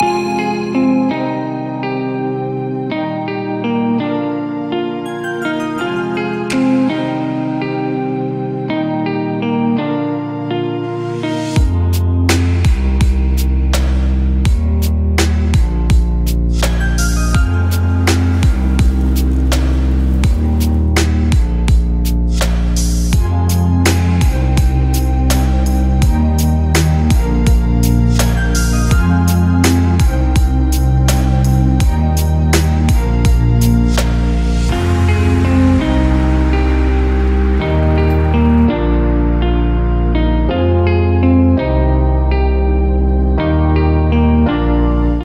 Música